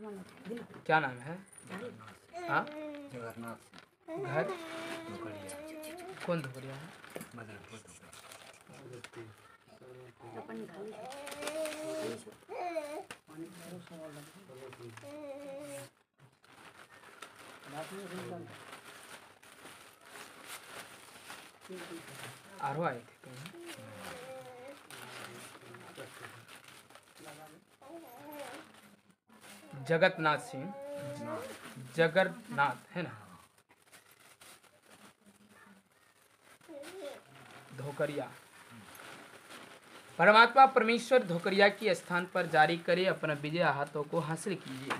क्या नाम है? हाँ? घर? कौन धोकरिया है? आरो आए थे कहीं? जगतनाथ सिंह। जगन्नाथ है ना? धोकरिया। परमात्मा परमेश्वर धोकरिया के स्थान पर जारी करे, अपना विजय हाथों को हासिल कीजिए।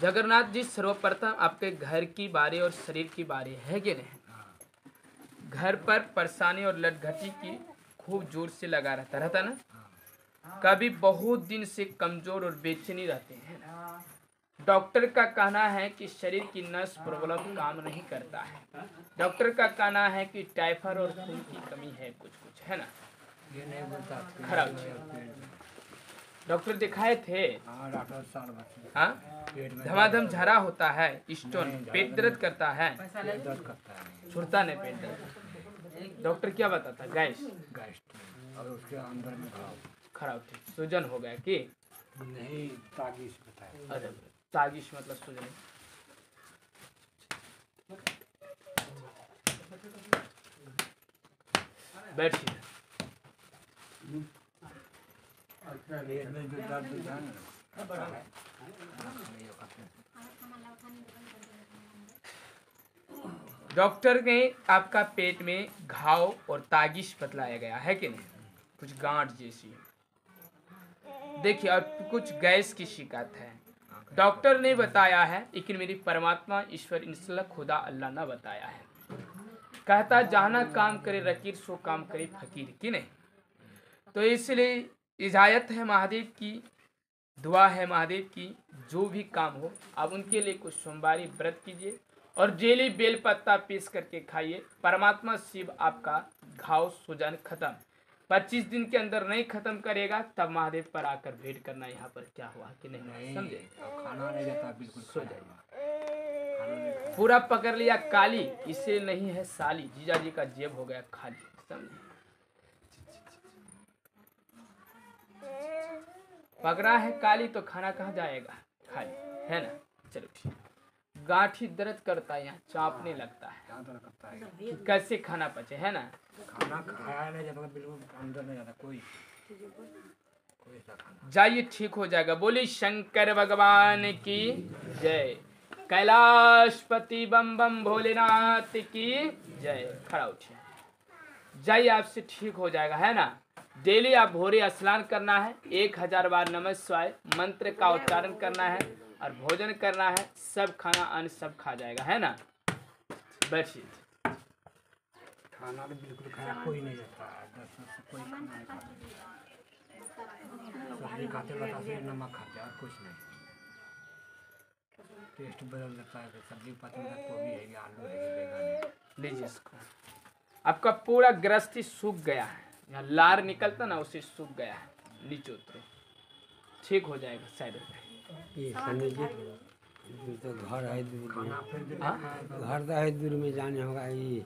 जगन्नाथ जी, सर्वप्रथम आपके घर की बारे और शरीर की बारे है कि नहीं? घर पर परेशानी और लटघटी की खूब ज़ोर से लगा रहता रहता ना? कभी बहुत दिन से कमज़ोर और बेचैनी रहते हैं। डॉक्टर का कहना है कि शरीर की नस प्रॉब्लम काम नहीं करता है। डॉक्टर का कहना है कि टाइफाइड और खून की कमी है कुछ कुछ है ना? खराब डॉक्टर दिखाए थे। हाँ? धमाधम झरा होता है, स्टोन, पेट दर्द करता है। छुड़ता नहीं पेट दर्द। डॉक्टर क्या बताता गैस। गैस। और उसके अंदर में खराब थी। सूजन हो गया कि? नहीं तागी से बताया अरे तागिश मतलब सूजन बैठिए। हैं। डॉक्टर ने आपका पेट में घाव और तागिश बतलाया गया है कि नहीं? कुछ गांठ जैसी। देखिए और कुछ गैस की शिकायत है। डॉक्टर ने बताया है लेकिन मेरी परमात्मा ईश्वर इंसला खुदा अल्लाह ने बताया है। कहता जहाना काम करे रकीर सो काम करे फकीर। की नहीं? तो इसलिए इजायत है महादेव की दुआ है महादेव की जो भी काम हो आप उनके लिए कुछ सोमवारी व्रत कीजिए और जेली बेल पत्ता पीस करके खाइए। परमात्मा शिव आपका घाव सुजन खत्म। पच्चीस दिन के अंदर नहीं खत्म करेगा तब महादेव पर आकर भेंट करना यहाँ पर क्या हुआ कि नहीं नहीं समझे? खाना नहीं जाता बिल्कुल सो। पूरा पकड़ लिया काली इसे नहीं है साली जीजा जी का जेब हो गया खाली समझे? पकड़ा है काली तो खाना कहाँ जाएगा? खाली है ना? चलो ठीक। गांठी दर्द करता है यहाँ चापने लगता है। करता है। कि कैसे खाना पचे है ना? खाना खाया नहीं जाता बिल्कुल अंदर नहीं जाता कोई जाइए ठीक हो जाएगा। बोली शंकर भगवान की जय। कैलाशपति बम बम भोलेनाथ की जय। खड़ा उठिए। जाइए आपसे ठीक हो जाएगा है ना? डेली आप भोरे स्नान करना है एक हज़ार बार नमस्वाय मंत्र का उच्चारण करना है। और भोजन करना है सब खाना अन्न सब खा जाएगा है ना? बैठिए खाना तो बिल्कुल खाया कोई नहीं जाता दस वर्ष से कोई खाना नहीं खाता। सब्ज़ी खाते बताते नमक खाते और कुछ नहीं। टेस्ट बदल है तो सब्ज़ी गोभी है आलू है लीजिए इसको। आपका पूरा ग्रस्ती सूख गया है यहाँ लार निकलता ना उसे सूख गया है नीचे उतरो। ठीक हो जाएगा शायद ये समझ जी तो घर है दूर में। हाँ? खाया घर तो है दूर में जाने होगा ये।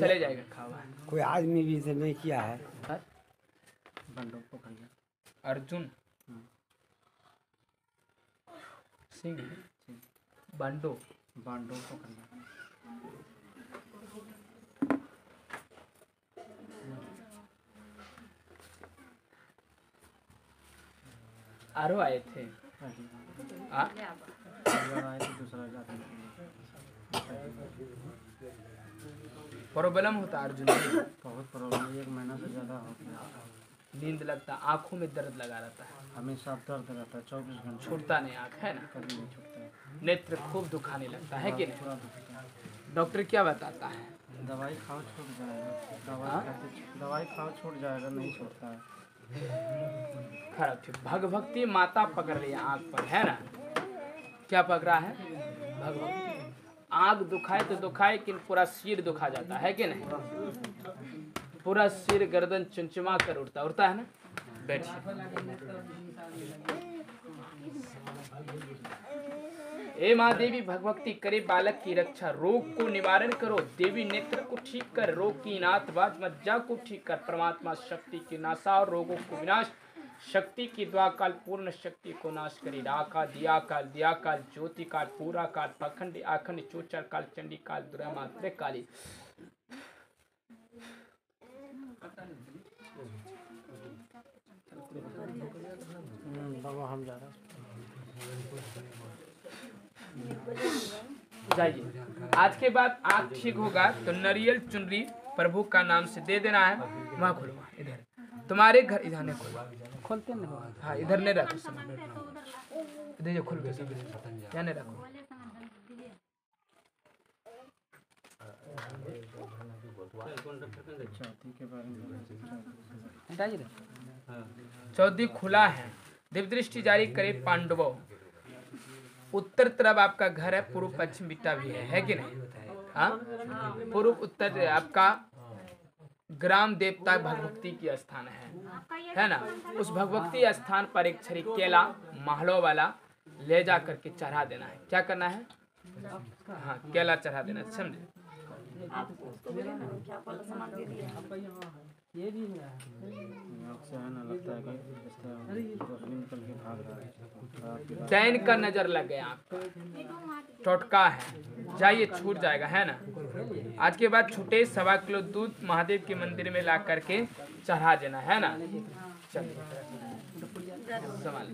चले जाएगा खावा कोई आदमी भी तो नहीं किया है। हाँ? अर्जुन। सिंह। बंडो बंदूक पकड़िए आरो आए थे। आ? प्रॉब्लम होता अर्जुन बहुत प्रॉब्लम एक महीना से ज़्यादा हो गया। नींद लगता आँखों में दर्द लगा रहता है। हमेशा दर्द रहता है चौबीस घंटे। छूटता नहीं आँख है ना? कभी नहीं छूटता नेत्र खूब दुखाने लगता है कि नहीं? है। डॉक्टर क्या बताता है? दवाई खाओ छूट जाएगा। दवाई हाँ? दवाई खाओ छूट जाएगा नहीं छूटता है। भगभक्ति माता पकड़ रही है, आग पर, है ना? क्या पकड़ा है? भगभक्ति। आग दुखाए तो दुखाए कि पूरा सिर दुखा जाता, है कि नहीं? पूरा सिर गर्दन चुनचुमा कर उठता उठता है ना? हे माँ देवी भगवती, करे बालक की रक्षा। रोग को निवारण करो, देवी नेत्र को ठीक कर, रोग की नाथवाद मज्जा को ठीक कर। परमात्मा शक्ति की नाशा और रोगों को विनाश, शक्ति की द्वा काल पूर्ण शक्ति को नाश करी। राका दिया काल दिया काल ज्योति काल पूरा काल पखंड, आखंड चोचर काल चंडी काल दुरा मात्र काली बाबा हम जा रहे जाइए। आज के बाद आँख ठीक होगा तो नरियल चुनरी प्रभु का नाम से दे देना है। वहाँ खुलवा इधर। तुम्हारे घर इधर नहीं खोलो। खोलते ना हाँ। इधर नहीं रखो। ये खोल के यहाँ नहीं रखो। चौथी खुला है। दिव्य दृष्टि जारी करे पांडवों। उत्तर तरफ़ आपका घर है, पूर्व पश्चिम बिट्टा भी है है कि नहीं? हाँ? पूर्व, उत्तर, आपका ग्राम देवता भगवती की स्थान है। है ना? उस भगवती स्थान पर एक छड़ी केला महलो वाला, ले जा करके चढ़ा देना है। क्या करना है? हाँ केला चढ़ा देना है, समझे का नज़र लग गया आपका टोटका है। जाइए छूट जाएगा है ना? आज के बाद छूटे सवा किलो दूध महादेव के मंदिर में ला करके चढ़ा देना है ना? चलिए संभाल।